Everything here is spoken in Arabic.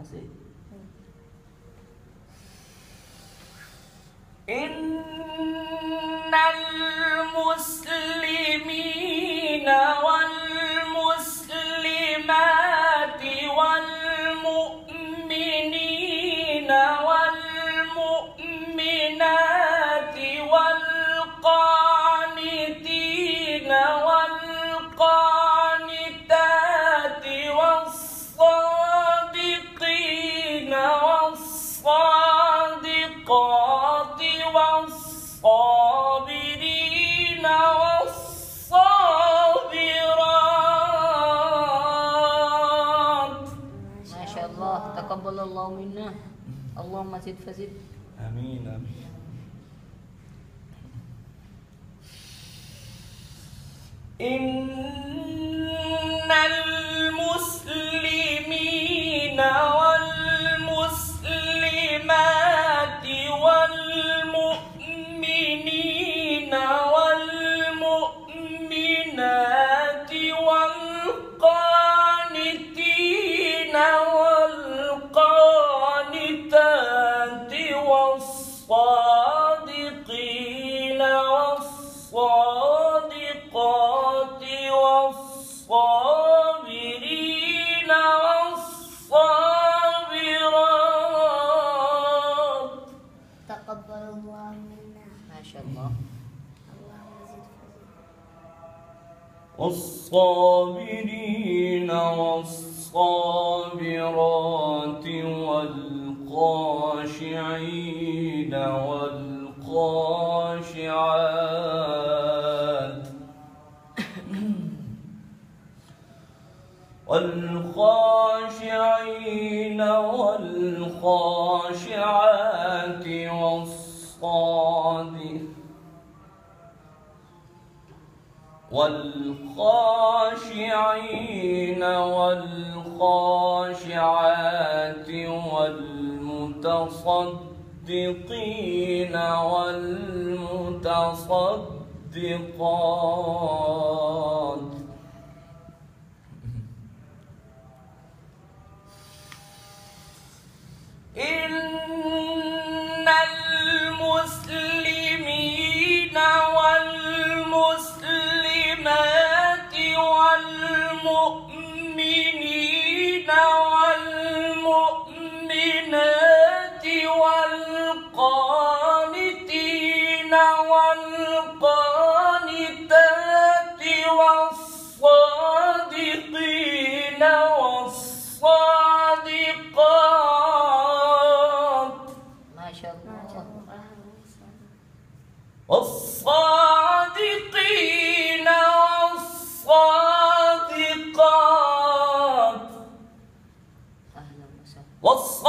kasih. إن والصادقات والصابرين والصابرات. ما شاء الله. تقبل الله منا. اللهم زد فزد. Amin, amin. إن no. والصابرين والصابرات والخاشعين والخاشعات والخاشعين والخاشعات والصادقين والخاشعين والخاشعات والمتصدقين والمتصدقات. إن المسلمين والمؤمنين 我操